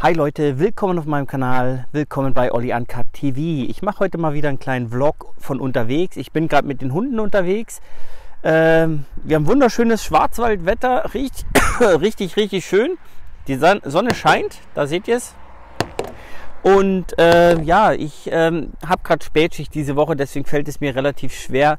Hi Leute, willkommen auf meinem Kanal, willkommen bei Olli Uncut TV. Ich mache heute mal wieder einen kleinen Vlog von unterwegs. Ich bin gerade mit den Hunden unterwegs. Ähm, wir haben wunderschönes Schwarzwaldwetter, richtig, richtig, richtig schön. Die Sonne scheint, da seht ihr es. Und äh, ja, ich ähm, habe gerade Spätschicht diese Woche, deswegen fällt es mir relativ schwer,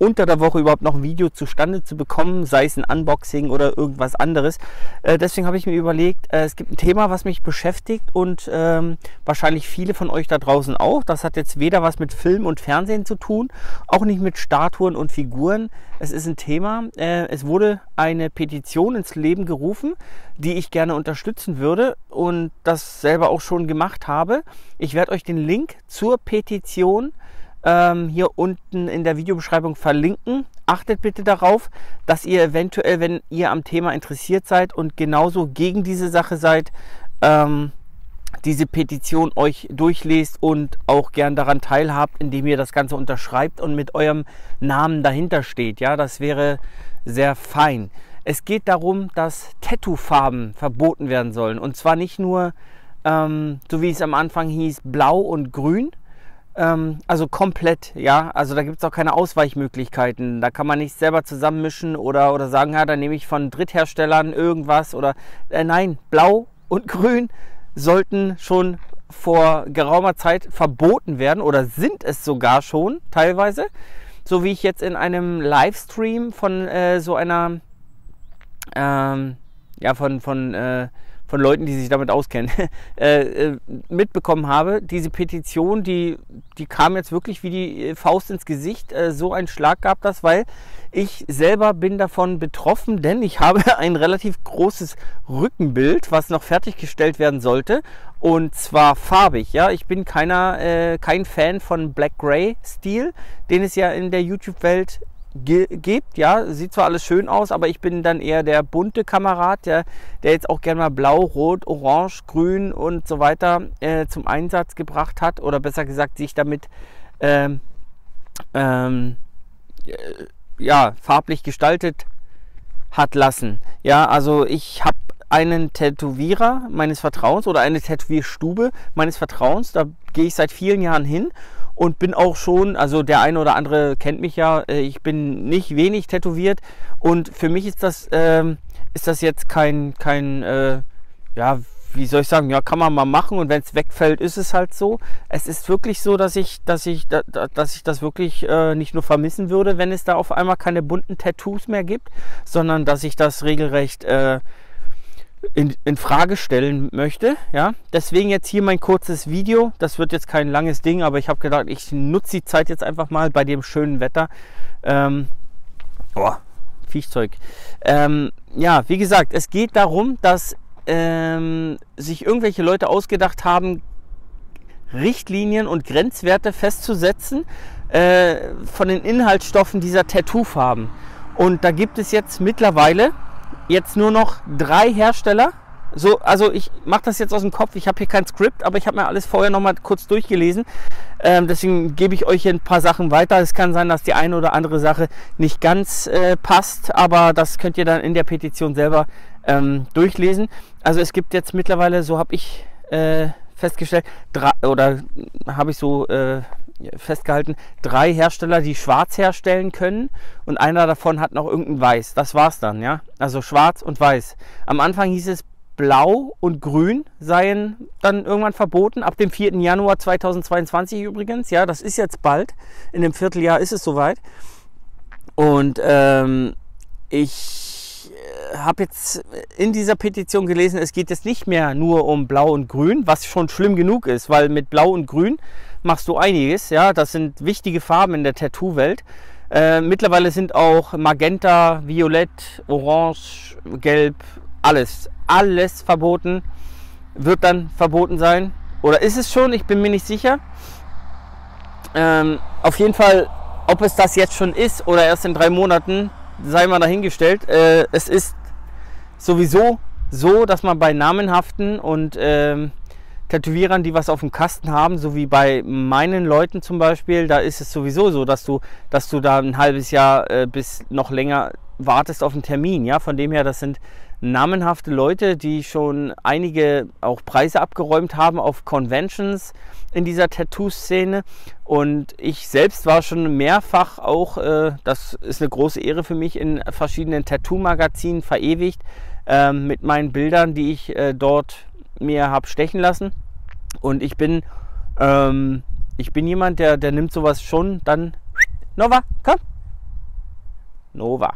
unter der Woche überhaupt noch ein Video zustande zu bekommen, sei es ein Unboxing oder irgendwas anderes. Äh, deswegen habe ich mir überlegt, äh, es gibt ein Thema, was mich beschäftigt und ähm, wahrscheinlich viele von euch da draußen auch. Das hat jetzt weder was mit Film und Fernsehen zu tun, auch nicht mit Statuen und Figuren. Es ist ein Thema. Äh, es wurde eine Petition ins Leben gerufen, die ich gerne unterstützen würde und das selber auch schon gemacht habe. Ich werde euch den Link zur Petition ähm, hier unten in der Videobeschreibung verlinken. Achtet bitte darauf, dass ihr eventuell, wenn ihr am Thema interessiert seid und genauso gegen diese Sache seid, ähm, diese Petition euch durchlest und auch gern daran teilhabt, indem ihr das Ganze unterschreibt und mit eurem Namen dahinter steht. Ja, das wäre sehr fein. Es geht darum, dass Tattoo-Farben verboten werden sollen. Und zwar nicht nur, ähm, so wie es am Anfang hieß, blau und grün, also komplett, ja. Also da gibt es auch keine Ausweichmöglichkeiten. Da kann man nicht selber zusammenmischen oder, oder sagen, ja, dann nehme ich von Drittherstellern irgendwas oder äh, nein, blau und grün sollten schon vor geraumer Zeit verboten werden oder sind es sogar schon teilweise. So wie ich jetzt in einem Livestream von äh, so einer, ähm, ja, von, von äh, von Leuten, die sich damit auskennen, äh, äh, mitbekommen habe. Diese Petition, die, die kam jetzt wirklich wie die Faust ins Gesicht. Äh, so ein Schlag gab das, weil ich selber bin davon betroffen, denn ich habe ein relativ großes Rückenbild, was noch fertiggestellt werden sollte. Und zwar farbig. Ja, ich bin keiner, äh, kein Fan von Black Gray Stil, den es ja in der YouTube-Welt gibt. Ja, sieht zwar alles schön aus, aber ich bin dann eher der bunte Kamerad, der, der jetzt auch gerne mal blau, rot, orange, grün und so weiter äh, zum Einsatz gebracht hat oder besser gesagt sich damit ähm, ähm, äh, ja, farblich gestaltet hat lassen. Ja, also ich habe einen Tätowierer meines Vertrauens oder eine Tätowierstube meines Vertrauens. Da gehe ich seit vielen Jahren hin und bin auch schon, also der eine oder andere kennt mich ja, äh, ich bin nicht wenig tätowiert und für mich ist das, ähm, ist das jetzt kein, kein äh, ja, wie soll ich sagen, ja, kann man mal machen und wenn es wegfällt, ist es halt so. Es ist wirklich so, dass ich, dass ich, dass ich das wirklich äh, nicht nur vermissen würde, wenn es da auf einmal keine bunten Tattoos mehr gibt, sondern dass ich das regelrecht äh, in, in Frage stellen möchte. Ja? Deswegen jetzt hier mein kurzes Video. Das wird jetzt kein langes Ding, aber ich habe gedacht, ich nutze die Zeit jetzt einfach mal bei dem schönen Wetter. Ähm, oh, Viechzeug. Ähm, ja, wie gesagt, es geht darum, dass ähm, sich irgendwelche Leute ausgedacht haben, Richtlinien und Grenzwerte festzusetzen äh, von den Inhaltsstoffen dieser Tattoo-Farben. Und da gibt es jetzt mittlerweile jetzt nur noch drei Hersteller. So, also ich mache das jetzt aus dem Kopf. Ich habe hier kein Skript, aber ich habe mir alles vorher noch mal kurz durchgelesen. Ähm, deswegen gebe ich euch hier ein paar Sachen weiter. Es kann sein, dass die eine oder andere Sache nicht ganz äh, passt, aber das könnt ihr dann in der Petition selber ähm, durchlesen. Also es gibt jetzt mittlerweile, so habe ich äh, festgestellt, drei, oder habe ich so äh, festgehalten, drei Hersteller, die schwarz herstellen können und einer davon hat noch irgendein Weiß. Das war's dann, ja. Also schwarz und weiß. Am Anfang hieß es blau und grün seien dann irgendwann verboten. Ab dem 4. Januar 2022 übrigens. Ja, das ist jetzt bald. In dem Vierteljahr ist es soweit. Und ähm, ich äh, habe jetzt in dieser Petition gelesen, es geht jetzt nicht mehr nur um Blau und Grün, was schon schlimm genug ist, weil mit Blau und Grün machst du einiges. Ja, das sind wichtige Farben in der Tattoo-Welt. Äh, mittlerweile sind auch Magenta, Violett, Orange, Gelb, alles, alles verboten. Wird dann verboten sein. Oder ist es schon? Ich bin mir nicht sicher. Ähm, auf jeden Fall, ob es das jetzt schon ist oder erst in drei Monaten, sei mal dahingestellt. Äh, es ist sowieso so, dass man bei namenhaften und ähm, Tätowierern, die was auf dem Kasten haben, so wie bei meinen Leuten zum Beispiel, da ist es sowieso so, dass du, dass du da ein halbes Jahr äh, bis noch länger wartest auf einen Termin. Ja, von dem her, das sind namenhafte Leute, die schon einige auch Preise abgeräumt haben auf Conventions in dieser Tattoo-Szene. Und ich selbst war schon mehrfach auch, äh, das ist eine große Ehre für mich, in verschiedenen Tattoo-Magazinen verewigt äh, mit meinen Bildern, die ich äh, dort mir habe stechen lassen. Und ich bin, ähm, ich bin jemand, der, der nimmt sowas schon dann. Nova, komm! Nova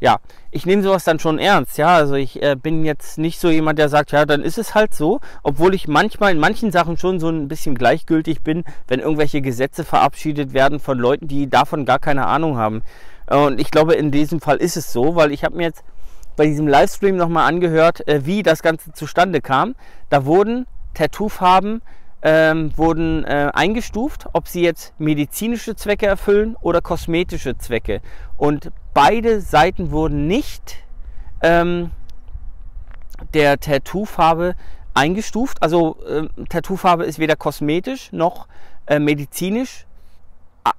ja, ich nehme sowas dann schon ernst. Ja, also ich äh, bin jetzt nicht so jemand, der sagt, ja, dann ist es halt so, obwohl ich manchmal in manchen Sachen schon so ein bisschen gleichgültig bin, wenn irgendwelche Gesetze verabschiedet werden von Leuten, die davon gar keine Ahnung haben. Und ich glaube, in diesem Fall ist es so, weil ich habe mir jetzt bei diesem Livestream nochmal angehört, äh, wie das Ganze zustande kam. Da wurden Tattoofarben ähm, wurden äh, eingestuft, ob sie jetzt medizinische Zwecke erfüllen oder kosmetische Zwecke. Und beide Seiten wurden nicht ähm, der Tattoo-Farbe eingestuft. Also äh, Tattoo-Farbe ist weder kosmetisch noch äh, medizinisch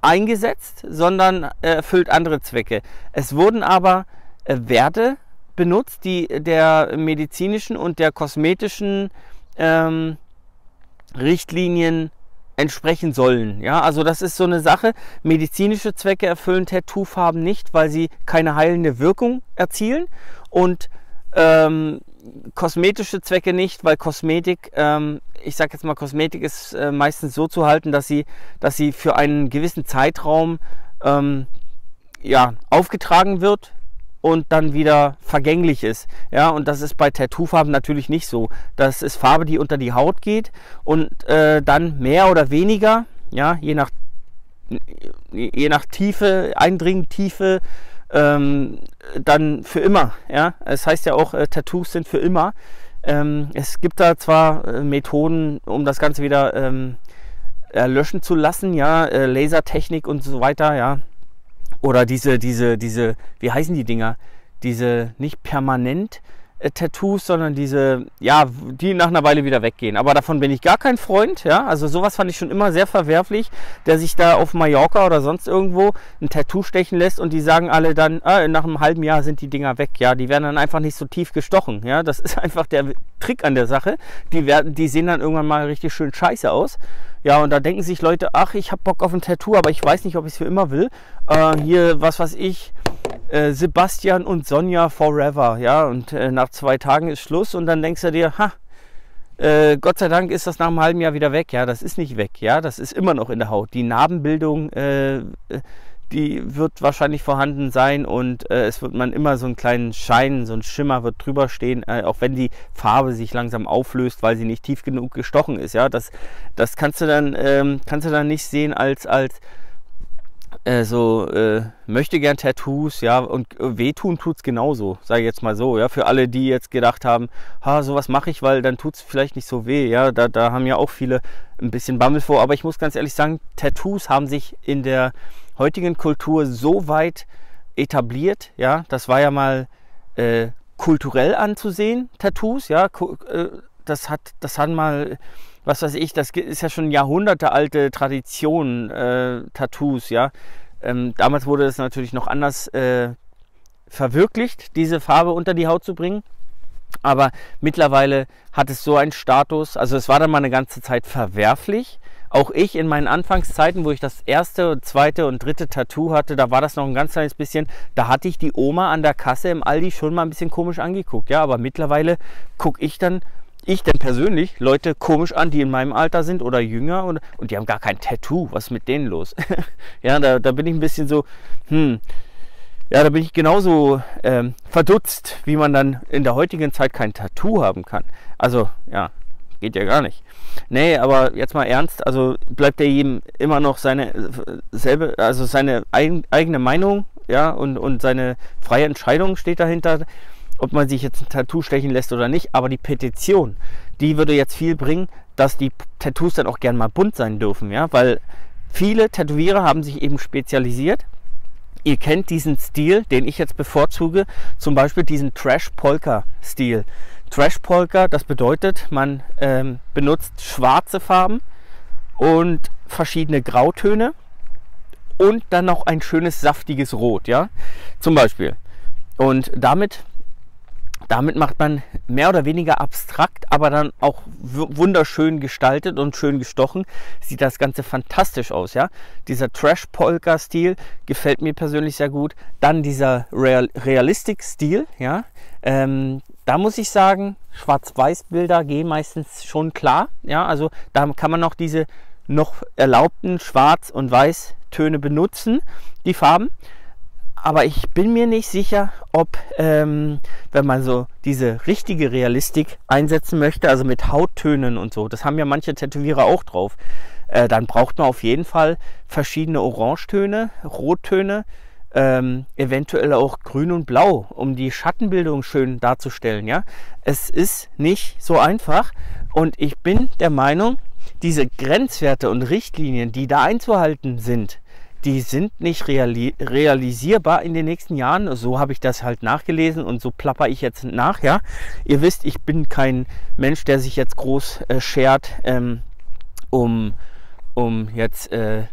eingesetzt, sondern äh, erfüllt andere Zwecke. Es wurden aber äh, Werte benutzt, die der medizinischen und der kosmetischen ähm, Richtlinien entsprechen sollen. Ja, also das ist so eine Sache. Medizinische Zwecke erfüllen Tattoo-Farben nicht, weil sie keine heilende Wirkung erzielen und ähm, kosmetische Zwecke nicht, weil Kosmetik, ähm, ich sage jetzt mal, Kosmetik ist äh, meistens so zu halten, dass sie, dass sie für einen gewissen Zeitraum ähm, ja, aufgetragen wird, und dann wieder vergänglich ist. Ja, und das ist bei Tattoofarben natürlich nicht so. Das ist Farbe, die unter die Haut geht und äh, dann mehr oder weniger, ja, je nach, je nach Tiefe, Eindringtiefe, ähm, dann für immer. Ja, es heißt ja auch, äh, Tattoos sind für immer. Ähm, es gibt da zwar äh, Methoden, um das Ganze wieder ähm, löschen zu lassen, ja, äh, Lasertechnik und so weiter, ja, oder diese, diese, diese, wie heißen die Dinger? Diese nicht permanent äh, Tattoos, sondern diese, ja, die nach einer Weile wieder weggehen. Aber davon bin ich gar kein Freund, ja. Also sowas fand ich schon immer sehr verwerflich, der sich da auf Mallorca oder sonst irgendwo ein Tattoo stechen lässt und die sagen alle dann, ah, nach einem halben Jahr sind die Dinger weg, ja. Die werden dann einfach nicht so tief gestochen, ja. Das ist einfach der Trick an der Sache. Die werden, die sehen dann irgendwann mal richtig schön scheiße aus. Ja, und da denken sich Leute, ach, ich habe Bock auf ein Tattoo, aber ich weiß nicht, ob ich es für immer will. Äh, hier, was weiß ich, äh, Sebastian und Sonja forever. Ja, und äh, nach zwei Tagen ist Schluss und dann denkst du dir, ha, äh, Gott sei Dank ist das nach einem halben Jahr wieder weg. Ja, das ist nicht weg. Ja, das ist immer noch in der Haut. Die Narbenbildung äh, die wird wahrscheinlich vorhanden sein und äh, es wird man immer so einen kleinen Schein, so ein Schimmer wird drüber stehen, äh, auch wenn die Farbe sich langsam auflöst, weil sie nicht tief genug gestochen ist. Ja, das, das kannst du dann ähm, kannst du dann nicht sehen als als äh, so äh, möchte gern Tattoos, ja, und wehtun tut's genauso, sage ich jetzt mal so, ja, für alle, die jetzt gedacht haben, ha, sowas mache ich, weil dann tut's vielleicht nicht so weh, ja, da, da haben ja auch viele ein bisschen Bammel vor, aber ich muss ganz ehrlich sagen, Tattoos haben sich in der heutigen Kultur so weit etabliert. Ja, das war ja mal äh, kulturell anzusehen, Tattoos. Ja, äh, das hat, das hat mal, was weiß ich, das ist ja schon Jahrhunderte alte Tradition, äh, Tattoos. Ja, ähm, damals wurde es natürlich noch anders äh, verwirklicht, diese Farbe unter die Haut zu bringen. Aber mittlerweile hat es so einen Status, also es war dann mal eine ganze Zeit verwerflich, auch ich in meinen Anfangszeiten, wo ich das erste, zweite und dritte Tattoo hatte, da war das noch ein ganz kleines bisschen, da hatte ich die Oma an der Kasse im Aldi schon mal ein bisschen komisch angeguckt. Ja, aber mittlerweile gucke ich dann, ich denn persönlich, Leute komisch an, die in meinem Alter sind oder jünger und, und die haben gar kein Tattoo. Was ist mit denen los? ja, da, da bin ich ein bisschen so, hm, ja, da bin ich genauso ähm, verdutzt, wie man dann in der heutigen Zeit kein Tattoo haben kann. Also, ja, geht ja gar nicht. Nee, aber jetzt mal ernst, also bleibt er jedem immer noch seine selbe, also seine eigen, eigene Meinung, ja, und, und seine freie Entscheidung steht dahinter, ob man sich jetzt ein Tattoo stechen lässt oder nicht. Aber die Petition, die würde jetzt viel bringen, dass die Tattoos dann auch gern mal bunt sein dürfen, ja, weil viele Tätowierer haben sich eben spezialisiert. Ihr kennt diesen Stil, den ich jetzt bevorzuge, zum Beispiel diesen Trash-Polka-Stil. Trash Polka, das bedeutet, man ähm, benutzt schwarze Farben und verschiedene Grautöne und dann noch ein schönes saftiges Rot, ja, zum Beispiel. Und damit damit macht man mehr oder weniger abstrakt, aber dann auch wunderschön gestaltet und schön gestochen. Sieht das Ganze fantastisch aus, ja. Dieser Trash-Polka-Stil gefällt mir persönlich sehr gut. Dann dieser Real Realistic-Stil, ja. Ähm, da muss ich sagen, Schwarz-Weiß-Bilder gehen meistens schon klar, ja. Also da kann man noch diese noch erlaubten Schwarz- und Weiß-Töne benutzen, die Farben aber ich bin mir nicht sicher, ob, ähm, wenn man so diese richtige Realistik einsetzen möchte, also mit Hauttönen und so, das haben ja manche Tätowierer auch drauf, äh, dann braucht man auf jeden Fall verschiedene Orangetöne, Rottöne, ähm, eventuell auch Grün und Blau, um die Schattenbildung schön darzustellen. Ja, es ist nicht so einfach und ich bin der Meinung, diese Grenzwerte und Richtlinien, die da einzuhalten sind, die sind nicht reali realisierbar in den nächsten Jahren. So habe ich das halt nachgelesen und so plapper ich jetzt nach. Ja, ihr wisst, ich bin kein Mensch, der sich jetzt groß äh, schert ähm, um, um jetzt äh,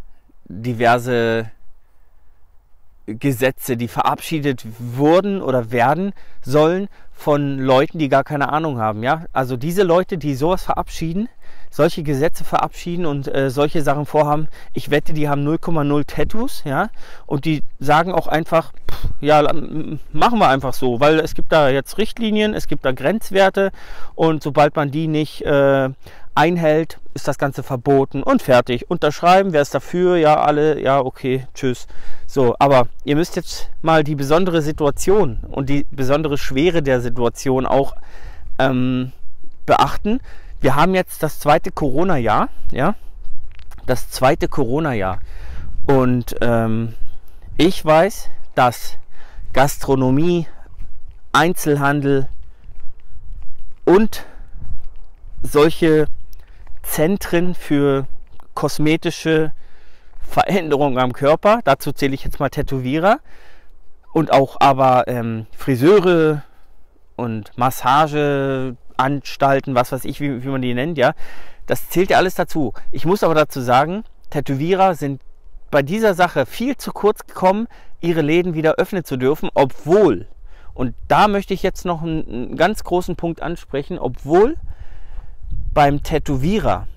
diverse Gesetze, die verabschiedet wurden oder werden sollen von Leuten, die gar keine Ahnung haben. Ja, also diese Leute, die sowas verabschieden, solche Gesetze verabschieden und äh, solche Sachen vorhaben. Ich wette, die haben 0,0 Tattoos, ja, und die sagen auch einfach, pff, ja, machen wir einfach so, weil es gibt da jetzt Richtlinien, es gibt da Grenzwerte und sobald man die nicht äh, einhält, ist das Ganze verboten und fertig. Unterschreiben, wer ist dafür? Ja, alle, ja, okay, tschüss. So, aber ihr müsst jetzt mal die besondere Situation und die besondere Schwere der Situation auch ähm, beachten wir haben jetzt das zweite Corona-Jahr, ja, das zweite Corona-Jahr. Und ähm, ich weiß, dass Gastronomie, Einzelhandel und solche Zentren für kosmetische Veränderungen am Körper, dazu zähle ich jetzt mal Tätowierer und auch aber ähm, Friseure und Massage, Anstalten, was weiß ich, wie, wie man die nennt, ja. Das zählt ja alles dazu. Ich muss aber dazu sagen, Tätowierer sind bei dieser Sache viel zu kurz gekommen, ihre Läden wieder öffnen zu dürfen, obwohl, und da möchte ich jetzt noch einen, einen ganz großen Punkt ansprechen, obwohl beim Tätowierer,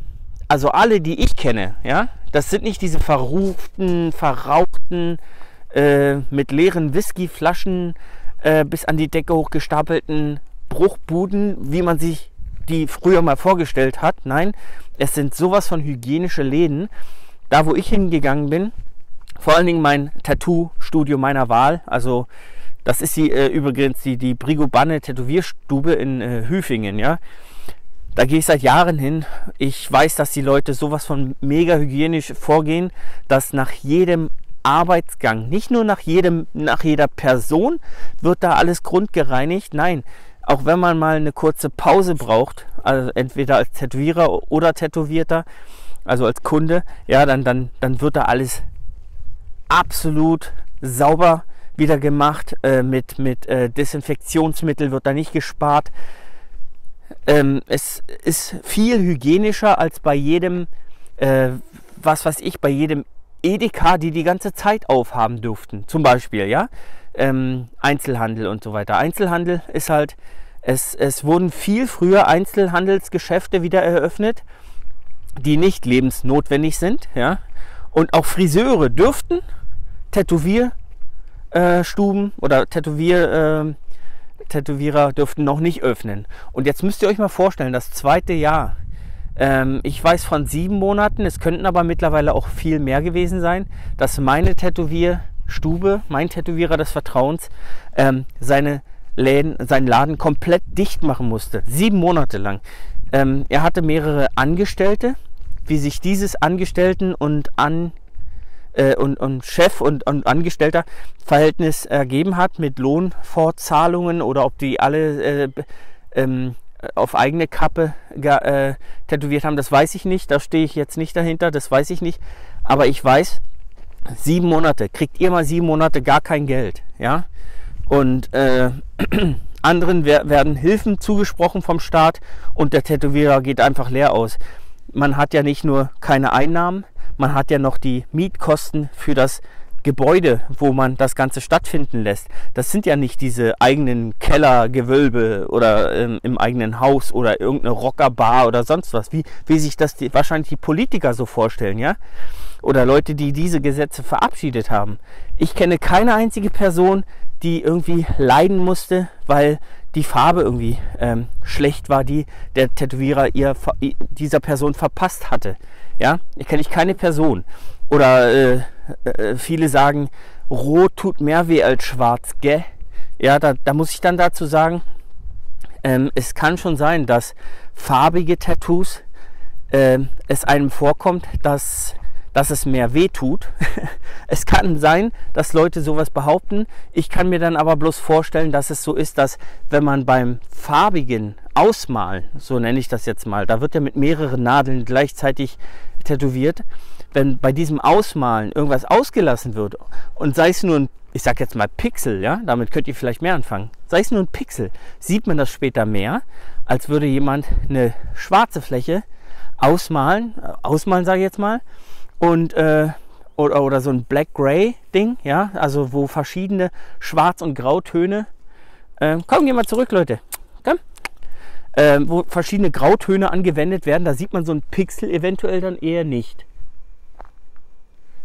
also alle, die ich kenne, ja, das sind nicht diese verruchten, verrauchten, äh, mit leeren Whiskyflaschen äh, bis an die Decke hochgestapelten Bruchbuden, wie man sich die früher mal vorgestellt hat. Nein, es sind sowas von hygienische Läden. Da, wo ich hingegangen bin, vor allen Dingen mein Tattoo-Studio meiner Wahl, also das ist die äh, übrigens die, die Brigobanne Tätowierstube in äh, Hüfingen, ja. Da gehe ich seit Jahren hin. Ich weiß, dass die Leute sowas von mega hygienisch vorgehen, dass nach jedem Arbeitsgang, nicht nur nach jedem, nach jeder Person wird da alles grundgereinigt. Nein, auch wenn man mal eine kurze Pause braucht, also entweder als Tätowierer oder Tätowierter, also als Kunde, ja, dann, dann, dann wird da alles absolut sauber wieder gemacht. Äh, mit mit äh, Desinfektionsmittel wird da nicht gespart. Ähm, es ist viel hygienischer als bei jedem, äh, was weiß ich, bei jedem Edeka, die die ganze Zeit aufhaben durften. Zum Beispiel, ja ähm, Einzelhandel und so weiter. Einzelhandel ist halt, es, es wurden viel früher Einzelhandelsgeschäfte wieder eröffnet, die nicht lebensnotwendig sind. Ja? Und auch Friseure dürften Tätowierstuben äh, oder Tätowier, äh, Tätowierer dürften noch nicht öffnen. Und jetzt müsst ihr euch mal vorstellen, das zweite Jahr. Ähm, ich weiß von sieben Monaten, es könnten aber mittlerweile auch viel mehr gewesen sein, dass meine Tätowier Stube, mein Tätowierer des Vertrauens, ähm, seine Läden, seinen Laden komplett dicht machen musste. Sieben Monate lang. Ähm, er hatte mehrere Angestellte. Wie sich dieses Angestellten und an äh, und, und Chef und, und Angestellter Verhältnis ergeben hat mit Lohnfortzahlungen oder ob die alle äh, ähm, auf eigene Kappe äh, tätowiert haben, das weiß ich nicht. Da stehe ich jetzt nicht dahinter, das weiß ich nicht. Aber ich weiß, sieben Monate, kriegt ihr mal sieben Monate gar kein Geld. Ja? Und äh, anderen werden Hilfen zugesprochen vom Staat und der Tätowierer geht einfach leer aus. Man hat ja nicht nur keine Einnahmen, man hat ja noch die Mietkosten für das Gebäude, wo man das Ganze stattfinden lässt. Das sind ja nicht diese eigenen Kellergewölbe oder ähm, im eigenen Haus oder irgendeine Rockerbar oder sonst was, wie, wie sich das die, wahrscheinlich die Politiker so vorstellen, ja? Oder Leute, die diese Gesetze verabschiedet haben. Ich kenne keine einzige Person, die irgendwie leiden musste, weil die Farbe irgendwie ähm, schlecht war, die der Tätowierer ihr, dieser Person verpasst hatte. Ja, ich kenne ich keine Person. Oder äh, äh, viele sagen, rot tut mehr weh als schwarz, gell? Ja, da, da muss ich dann dazu sagen, ähm, es kann schon sein, dass farbige Tattoos äh, es einem vorkommt, dass dass es mehr weh tut. es kann sein, dass Leute sowas behaupten. Ich kann mir dann aber bloß vorstellen, dass es so ist, dass wenn man beim farbigen Ausmalen, so nenne ich das jetzt mal, da wird ja mit mehreren Nadeln gleichzeitig tätowiert, wenn bei diesem Ausmalen irgendwas ausgelassen wird und sei es nur ein, ich sag jetzt mal Pixel, ja, damit könnt ihr vielleicht mehr anfangen, sei es nur ein Pixel, sieht man das später mehr, als würde jemand eine schwarze Fläche ausmalen, äh, ausmalen sage ich jetzt mal, und äh, oder, oder so ein Black-Gray-Ding, ja, also wo verschiedene Schwarz- und Grautöne. Äh, komm, geh mal zurück, Leute. Komm. Äh, wo verschiedene Grautöne angewendet werden, da sieht man so ein Pixel eventuell dann eher nicht.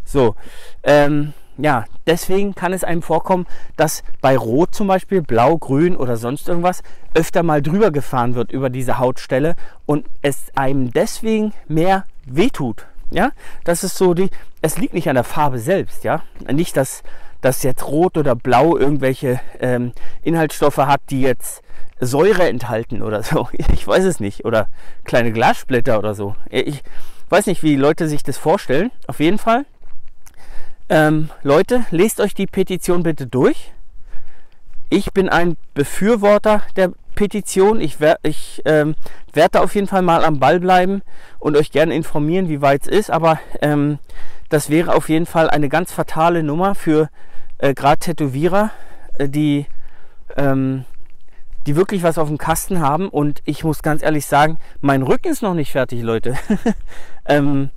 So, ähm, ja, deswegen kann es einem vorkommen, dass bei Rot zum Beispiel, Blau, Grün oder sonst irgendwas öfter mal drüber gefahren wird über diese Hautstelle und es einem deswegen mehr wehtut. Ja, das ist so die, es liegt nicht an der Farbe selbst, ja. Nicht, dass, dass jetzt Rot oder Blau irgendwelche ähm, Inhaltsstoffe hat, die jetzt Säure enthalten oder so. Ich weiß es nicht. Oder kleine Glassplitter oder so. Ich weiß nicht, wie Leute sich das vorstellen. Auf jeden Fall. Ähm, Leute, lest euch die Petition bitte durch. Ich bin ein Befürworter der Petition. Ich, ich ähm, werde auf jeden Fall mal am Ball bleiben und euch gerne informieren, wie weit es ist. Aber ähm, das wäre auf jeden Fall eine ganz fatale Nummer für äh, gerade Tätowierer, äh, die, ähm, die wirklich was auf dem Kasten haben. Und ich muss ganz ehrlich sagen, mein Rücken ist noch nicht fertig, Leute. ähm,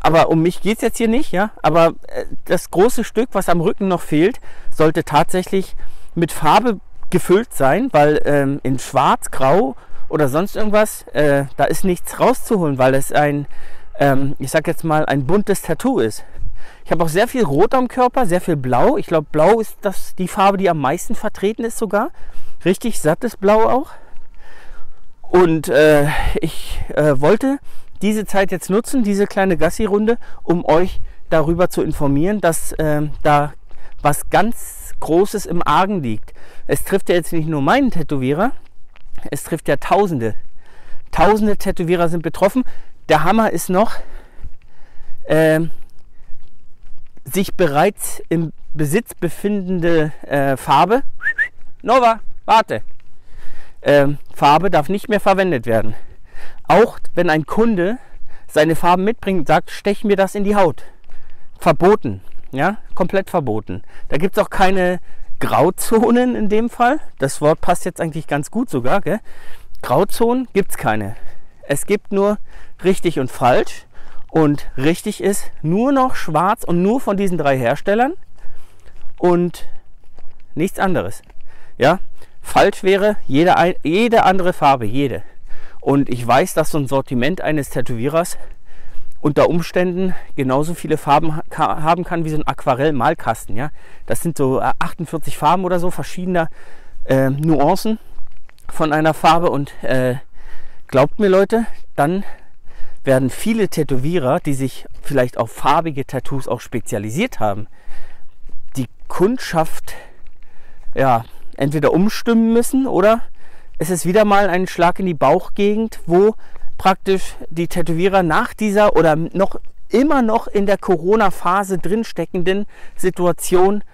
aber um mich geht es jetzt hier nicht, ja. Aber äh, das große Stück, was am Rücken noch fehlt, sollte tatsächlich mit Farbe gefüllt sein, weil ähm, in Schwarz, Grau oder sonst irgendwas, äh, da ist nichts rauszuholen, weil es ein, ähm, ich sag jetzt mal, ein buntes Tattoo ist. Ich habe auch sehr viel Rot am Körper, sehr viel Blau. Ich glaube, Blau ist das die Farbe, die am meisten vertreten ist sogar. Richtig sattes Blau auch. Und äh, ich äh, wollte diese Zeit jetzt nutzen, diese kleine Gassi-Runde, um euch darüber zu informieren, dass äh, da was ganz Großes im Argen liegt. Es trifft ja jetzt nicht nur meinen Tätowierer, es trifft ja Tausende. Tausende Tätowierer sind betroffen. Der Hammer ist noch, äh, sich bereits im Besitz befindende äh, Farbe, Nova, warte, äh, Farbe darf nicht mehr verwendet werden. Auch wenn ein Kunde seine Farben mitbringt, sagt, stech mir das in die Haut. Verboten. Ja, komplett verboten. Da gibt es auch keine Grauzonen in dem Fall. Das Wort passt jetzt eigentlich ganz gut sogar. Gell? Grauzonen gibt es keine. Es gibt nur richtig und falsch. Und richtig ist nur noch schwarz und nur von diesen drei Herstellern und nichts anderes. Ja, falsch wäre jede, jede andere Farbe, jede. Und ich weiß, dass so ein Sortiment eines Tätowierers unter Umständen genauso viele Farben haben kann wie so ein Aquarell-Malkasten. Ja? Das sind so 48 äh, Farben oder so, verschiedener äh, Nuancen von einer Farbe. Und äh, glaubt mir Leute, dann werden viele Tätowierer, die sich vielleicht auf farbige Tattoos auch spezialisiert haben, die Kundschaft ja, entweder umstimmen müssen oder es ist wieder mal ein Schlag in die Bauchgegend, wo praktisch die Tätowierer nach dieser oder noch immer noch in der Corona-Phase drinsteckenden Situation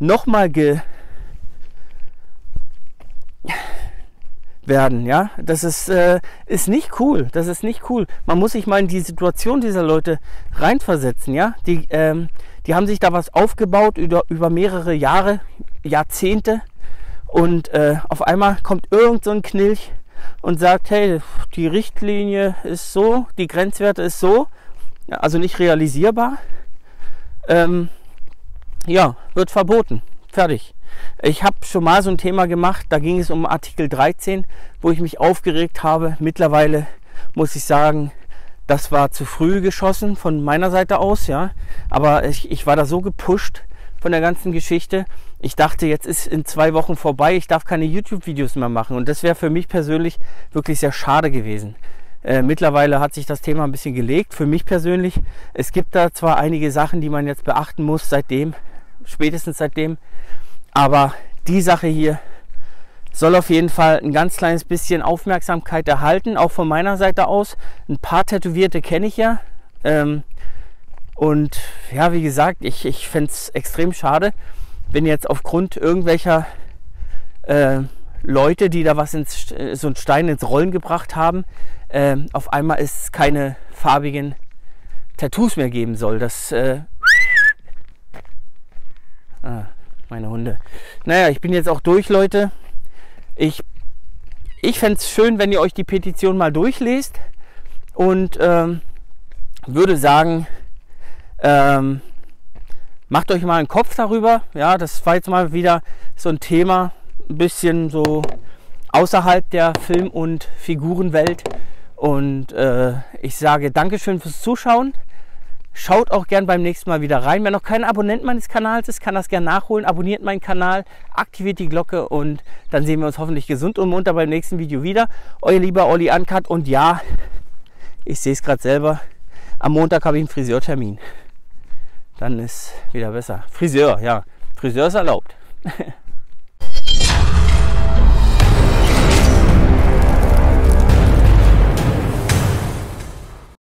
nochmal ge werden, ja. Das ist, äh, ist nicht cool. Das ist nicht cool. Man muss sich mal in die Situation dieser Leute reinversetzen, ja. Die, ähm, die haben sich da was aufgebaut über, über mehrere Jahre, Jahrzehnte und äh, auf einmal kommt irgend so ein Knilch und sagt, hey, die Richtlinie ist so, die Grenzwerte ist so, also nicht realisierbar. Ähm, ja, wird verboten. Fertig. Ich habe schon mal so ein Thema gemacht, da ging es um Artikel 13, wo ich mich aufgeregt habe. Mittlerweile muss ich sagen, das war zu früh geschossen von meiner Seite aus, ja. Aber ich, ich war da so gepusht von der ganzen Geschichte. Ich dachte, jetzt ist in zwei Wochen vorbei, ich darf keine YouTube-Videos mehr machen. Und das wäre für mich persönlich wirklich sehr schade gewesen. Äh, mittlerweile hat sich das Thema ein bisschen gelegt. Für mich persönlich, es gibt da zwar einige Sachen, die man jetzt beachten muss seitdem, spätestens seitdem, aber die Sache hier soll auf jeden Fall ein ganz kleines bisschen Aufmerksamkeit erhalten, auch von meiner Seite aus. Ein paar Tätowierte kenne ich ja. Ähm, und ja, wie gesagt, ich, ich fände es extrem schade, wenn jetzt aufgrund irgendwelcher äh, Leute, die da was ins, so einen Stein ins Rollen gebracht haben, äh, auf einmal es keine farbigen Tattoos mehr geben soll. Das äh, ah, meine Hunde. Naja, ich bin jetzt auch durch, Leute. Ich, ich fände es schön, wenn ihr euch die Petition mal durchlest und ähm, würde sagen, ähm, macht euch mal einen Kopf darüber. Ja, das war jetzt mal wieder so ein Thema, ein bisschen so außerhalb der Film- und Figurenwelt. Und äh, ich sage Dankeschön fürs Zuschauen. Schaut auch gern beim nächsten Mal wieder rein. Wer noch kein Abonnent meines Kanals ist, kann das gern nachholen. Abonniert meinen Kanal, aktiviert die Glocke und dann sehen wir uns hoffentlich gesund und munter beim nächsten Video wieder. Euer lieber Olli Uncut und ja, ich sehe es gerade selber. Am Montag habe ich einen Friseurtermin. Dann ist wieder besser. Friseur, ja. Friseur ist erlaubt.